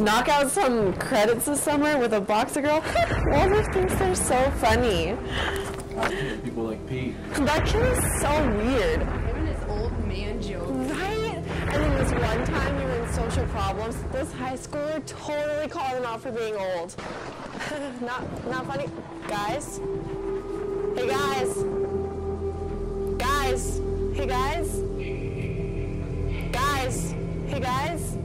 knock out some credits this summer with a boxer girl. Walter thinks they're so funny. People like Pete. That kid is so weird. Him and his old man joke. Right? And then this one time you were in social problems, this high schooler totally called him out for being old. not not funny. Guys? Hey guys. Guys. Hey guys. Guys. Hey guys.